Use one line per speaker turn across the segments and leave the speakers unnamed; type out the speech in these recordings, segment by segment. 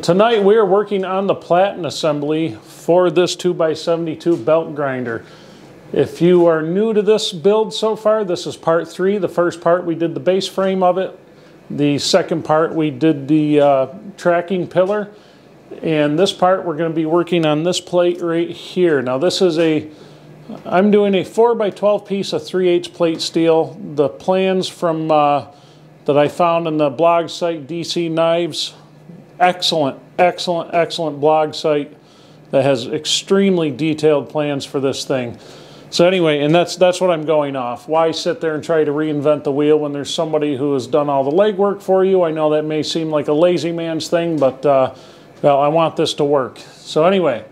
So tonight we are working on the platen assembly for this 2x72 belt grinder. If you are new to this build so far, this is part three. The first part we did the base frame of it. The second part we did the uh, tracking pillar. And this part we're going to be working on this plate right here. Now this is a, I'm doing a 4 by 12 piece of 3 8 plate steel. The plans from uh, that I found in the blog site DC Knives excellent, excellent, excellent blog site that has extremely detailed plans for this thing. So anyway, and that's that's what I'm going off. Why sit there and try to reinvent the wheel when there's somebody who has done all the legwork for you? I know that may seem like a lazy man's thing, but uh, well, I want this to work. So anyway,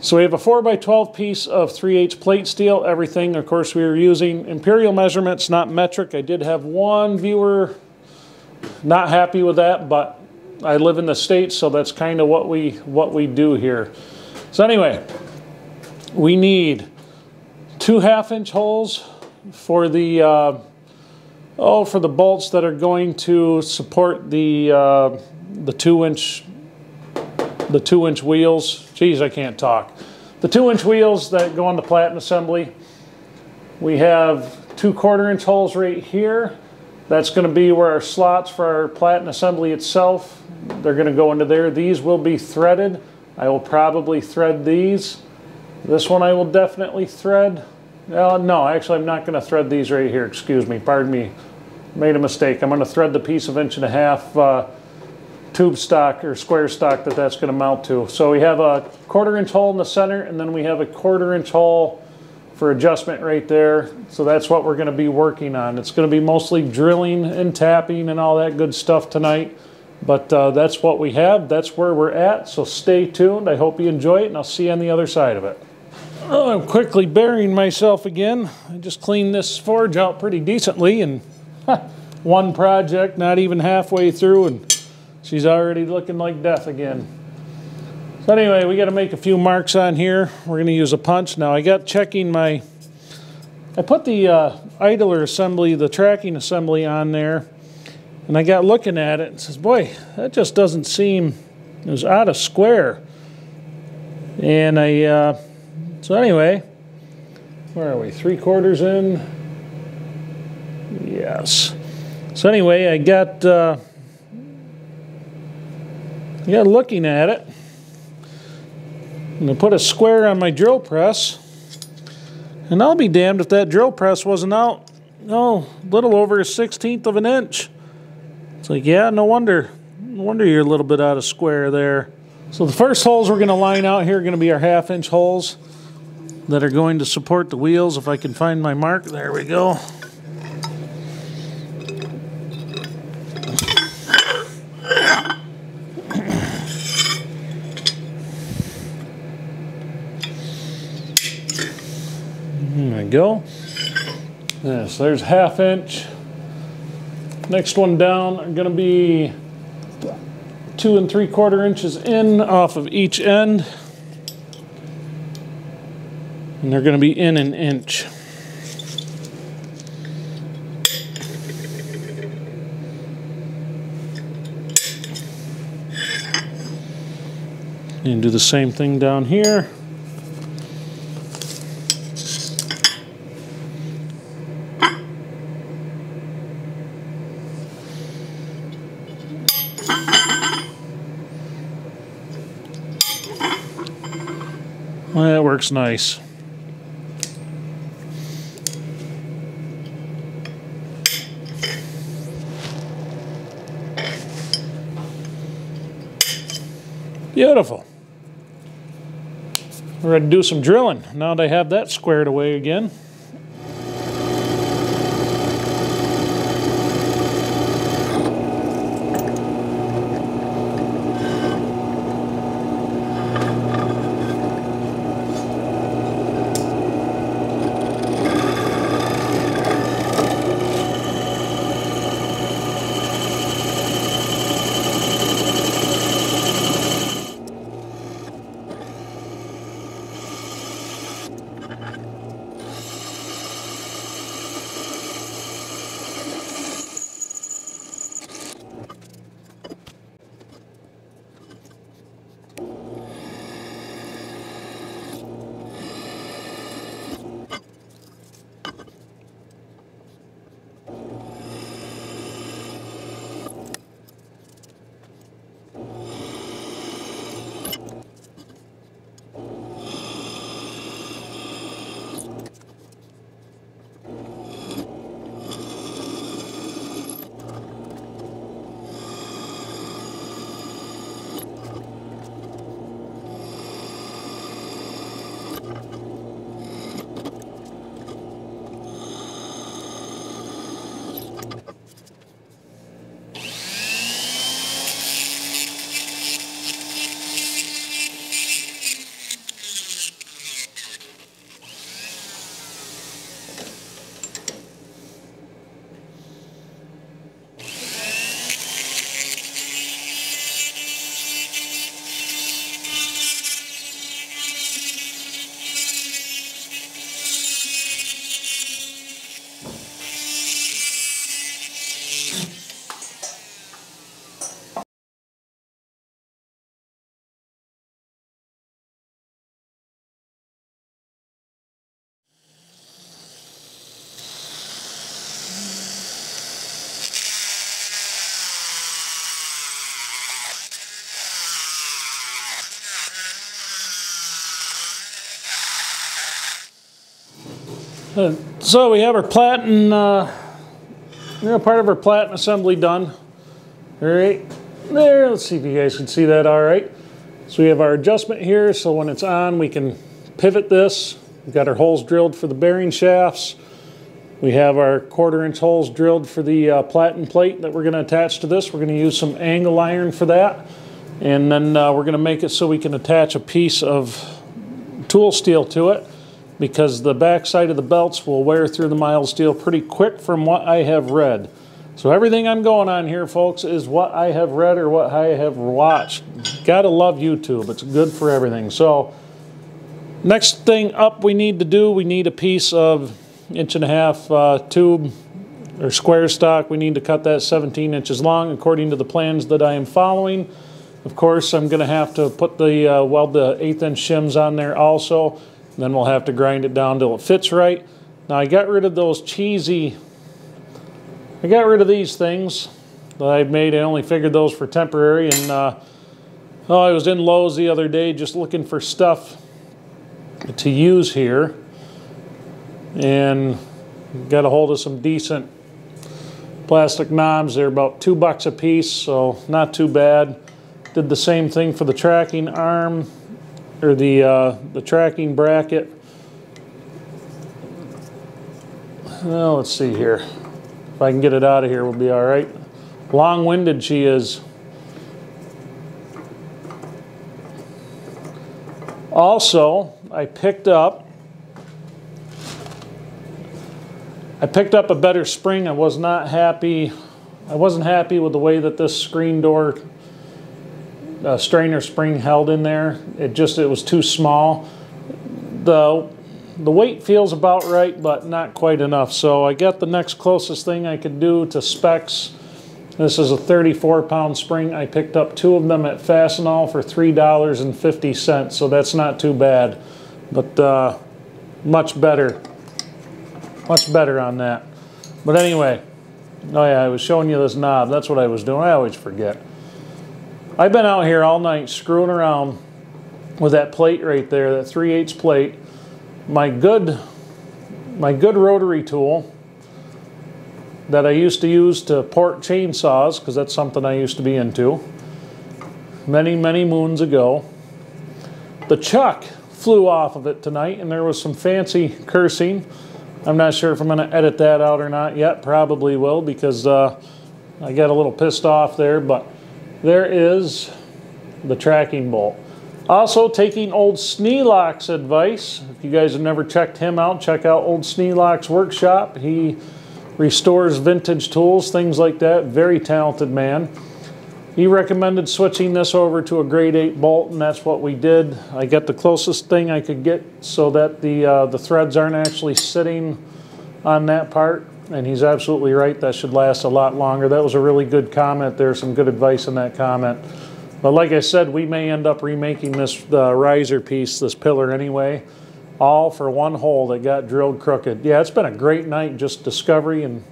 so we have a 4 by 12 piece of 3 8 plate steel. Everything, of course, we are using imperial measurements, not metric. I did have one viewer not happy with that, but I live in the States, so that's kind of what we, what we do here. So anyway, we need two half inch holes for the, uh, oh, for the bolts that are going to support the, uh, the two inch, the two inch wheels. Geez, I can't talk. The two inch wheels that go on the platen assembly. We have two quarter inch holes right here. That's going to be where our slots for our platen assembly itself they're going to go into there. These will be threaded. I will probably thread these. This one I will definitely thread. Uh, no, actually I'm not going to thread these right here. Excuse me. Pardon me. Made a mistake. I'm going to thread the piece of inch and a half uh, tube stock or square stock that that's going to mount to. So we have a quarter inch hole in the center and then we have a quarter inch hole for adjustment right there. So that's what we're going to be working on. It's going to be mostly drilling and tapping and all that good stuff tonight. But uh, that's what we have. That's where we're at. So stay tuned. I hope you enjoy it, and I'll see you on the other side of it. Oh, I'm quickly burying myself again. I just cleaned this forge out pretty decently, and one project, not even halfway through, and she's already looking like death again. So anyway, we got to make a few marks on here. We're going to use a punch. Now I got checking my, I put the uh, idler assembly, the tracking assembly on there and I got looking at it and says, boy, that just doesn't seem, it was out of square. And I, uh, so anyway, where are we? Three quarters in? Yes. So anyway, I got, uh, I got looking at it. And I put a square on my drill press. And I'll be damned if that drill press wasn't out, oh, a little over a sixteenth of an inch. It's like, yeah, no wonder. No wonder you're a little bit out of square there. So the first holes we're going to line out here are going to be our half inch holes that are going to support the wheels. If I can find my mark, there we go. There we go. Yes, there's half inch. Next one down are going to be two and three quarter inches in off of each end. And they're going to be in an inch. And do the same thing down here. Well, that works nice. Beautiful. We're going to do some drilling. Now they have that squared away again. So we have our platen, uh, you know, part of our platen assembly done. All right, there, let's see if you guys can see that all right. So we have our adjustment here, so when it's on, we can pivot this. We've got our holes drilled for the bearing shafts. We have our quarter inch holes drilled for the uh, platen plate that we're going to attach to this. We're going to use some angle iron for that. And then uh, we're going to make it so we can attach a piece of tool steel to it because the back side of the belts will wear through the mild steel pretty quick from what I have read. So everything I'm going on here, folks, is what I have read or what I have watched. Gotta love YouTube. It's good for everything. So next thing up we need to do, we need a piece of inch and a half uh, tube or square stock. We need to cut that 17 inches long according to the plans that I am following. Of course, I'm going to have to put the uh, weld the eighth inch shims on there also. Then we'll have to grind it down till it fits right. Now I got rid of those cheesy, I got rid of these things that I made. I only figured those for temporary. And uh, oh, I was in Lowe's the other day just looking for stuff to use here and got a hold of some decent plastic knobs. They're about two bucks a piece, so not too bad. Did the same thing for the tracking arm or the uh, the tracking bracket. Well, let's see here. If I can get it out of here, we'll be all right. Long-winded she is. Also, I picked up I picked up a better spring. I was not happy. I wasn't happy with the way that this screen door uh, strainer spring held in there. It just it was too small. The the weight feels about right, but not quite enough. So I got the next closest thing I could do to specs. This is a 34 pound spring. I picked up two of them at Fastenal for $3.50, so that's not too bad, but uh, much better much better on that. But anyway, oh yeah, I was showing you this knob. That's what I was doing. I always forget. I've been out here all night screwing around with that plate right there, that 3 8 plate. My good, my good rotary tool that I used to use to port chainsaws, because that's something I used to be into many, many moons ago. The chuck flew off of it tonight, and there was some fancy cursing. I'm not sure if I'm going to edit that out or not yet. Probably will because uh, I got a little pissed off there. But there is the tracking bolt. Also, taking old Sneelock's advice. If you guys have never checked him out, check out old Sneelock's workshop. He restores vintage tools, things like that. Very talented man. He recommended switching this over to a grade 8 bolt, and that's what we did. I got the closest thing I could get so that the, uh, the threads aren't actually sitting on that part. And he's absolutely right, that should last a lot longer. That was a really good comment. There's some good advice in that comment. But like I said, we may end up remaking this uh, riser piece, this pillar anyway, all for one hole that got drilled crooked. Yeah, it's been a great night, just discovery and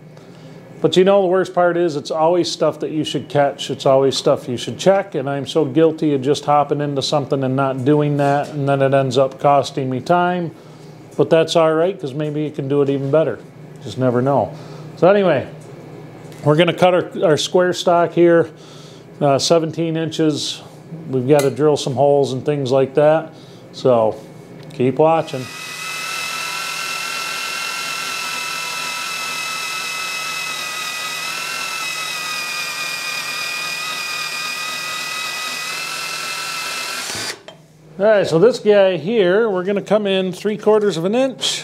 but you know, the worst part is it's always stuff that you should catch. It's always stuff you should check. And I'm so guilty of just hopping into something and not doing that. And then it ends up costing me time. But that's all right because maybe you can do it even better. Just never know. So, anyway, we're going to cut our, our square stock here, uh, 17 inches. We've got to drill some holes and things like that. So, keep watching. All right, so this guy here, we're going to come in three quarters of an inch.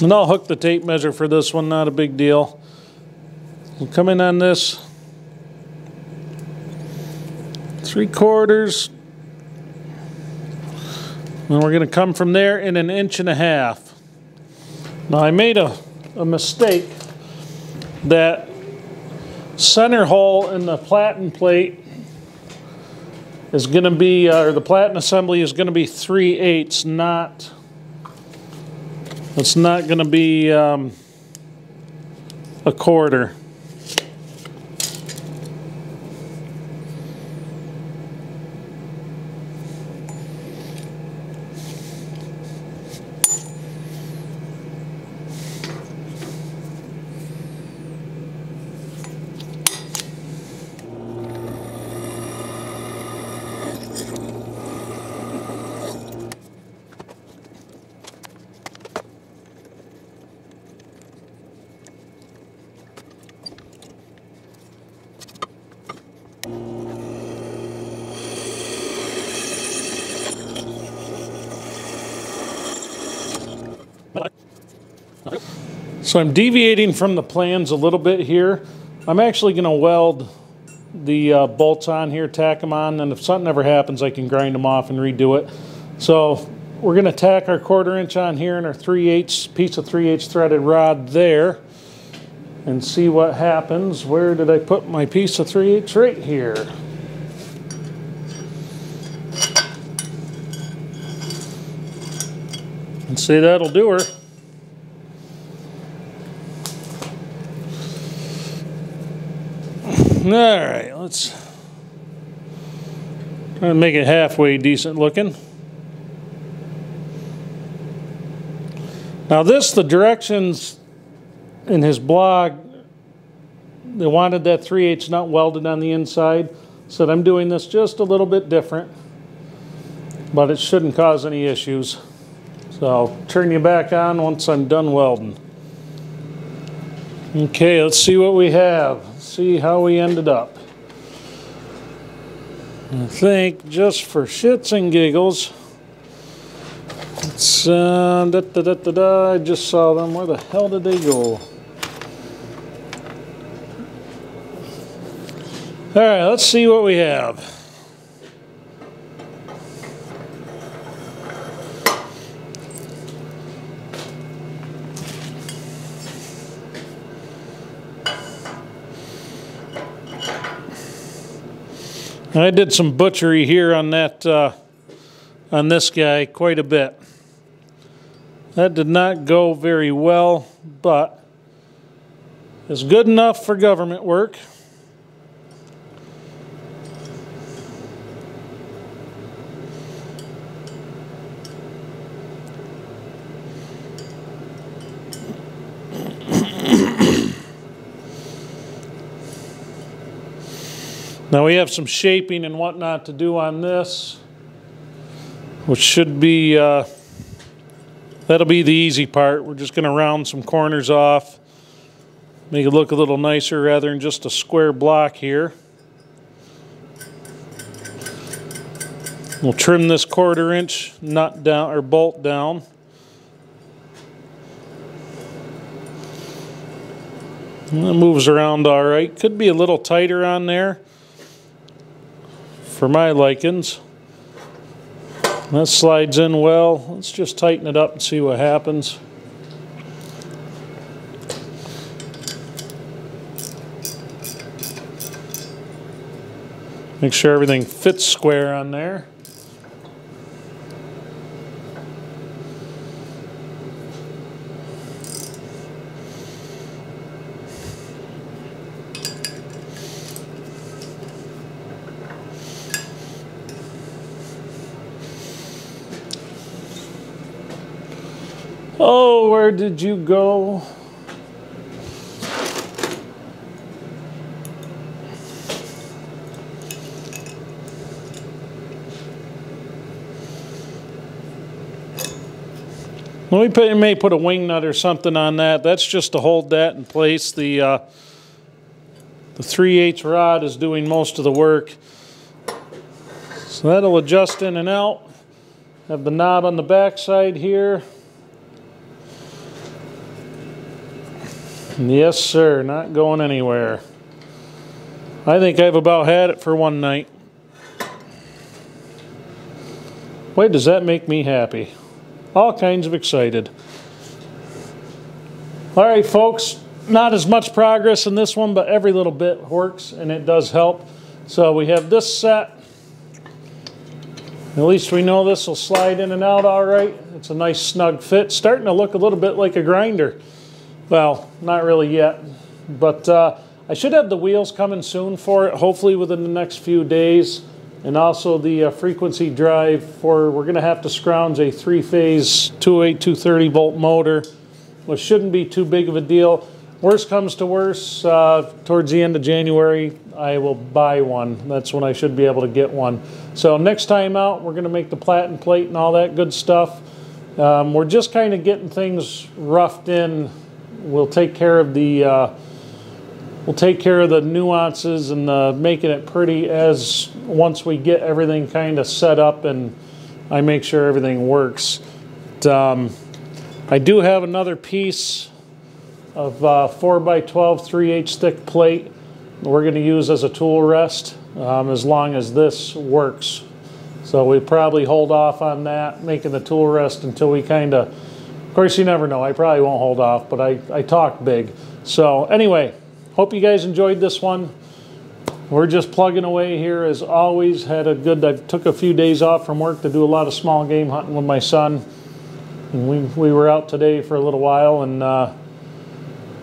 And I'll hook the tape measure for this one, not a big deal. We'll come in on this three quarters. And we're going to come from there in an inch and a half. Now I made a, a mistake that center hole in the platen plate is going to be, uh, or the platen assembly is going to be 3 eighths, not, it's not going to be um, a quarter. So I'm deviating from the plans a little bit here. I'm actually going to weld the uh, bolts on here, tack them on, and if something ever happens, I can grind them off and redo it. So we're going to tack our quarter inch on here and our 3 8 piece of 3 8 threaded rod there and see what happens. Where did I put my piece of 3 8 right here? And see that'll do her. All right, let's try to make it halfway decent looking. Now this, the directions in his blog, they wanted that 3 8 nut welded on the inside. Said I'm doing this just a little bit different, but it shouldn't cause any issues. So I'll turn you back on once I'm done welding. Okay, let's see what we have see how we ended up. I think just for shits and giggles, it's, uh, da, da, da, da, da, I just saw them. Where the hell did they go? All right, let's see what we have. I did some butchery here on that, uh, on this guy quite a bit. That did not go very well, but it's good enough for government work. Now we have some shaping and whatnot to do on this, which should be, uh, that'll be the easy part. We're just going to round some corners off, make it look a little nicer rather than just a square block here. We'll trim this quarter inch nut down or bolt down. And it moves around all right. Could be a little tighter on there for my lichens. That slides in well. Let's just tighten it up and see what happens. Make sure everything fits square on there. Where did you go? We put, may put a wing nut or something on that. That's just to hold that in place. The uh, the 3 8 rod is doing most of the work. So that'll adjust in and out. Have the knob on the back side here. Yes, sir, not going anywhere. I think I've about had it for one night. Wait, does that make me happy? All kinds of excited. All right, folks, not as much progress in this one, but every little bit works and it does help. So we have this set. At least we know this will slide in and out all right. It's a nice snug fit. Starting to look a little bit like a grinder. Well, not really yet, but uh, I should have the wheels coming soon for it, hopefully within the next few days. And also the uh, frequency drive for, we're going to have to scrounge a three-phase 208 230 volt motor, which shouldn't be too big of a deal. Worst comes to worst, uh, towards the end of January, I will buy one. That's when I should be able to get one. So next time out, we're going to make the platen plate and all that good stuff. Um, we're just kind of getting things roughed in we'll take care of the uh, we'll take care of the nuances and uh, making it pretty as once we get everything kind of set up and I make sure everything works. But, um, I do have another piece of uh, 4x12 3 8 thick plate we're going to use as a tool rest um, as long as this works. So we probably hold off on that, making the tool rest until we kind of course you never know, I probably won't hold off, but I, I talk big. So anyway, hope you guys enjoyed this one. We're just plugging away here as always. Had a good, I took a few days off from work to do a lot of small game hunting with my son. And we, we were out today for a little while and uh,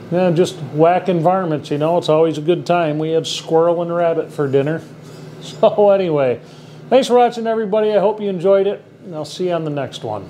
yeah, just whack environments, you know. It's always a good time. We had squirrel and rabbit for dinner. So anyway, thanks for watching everybody. I hope you enjoyed it. And I'll see you on the next one.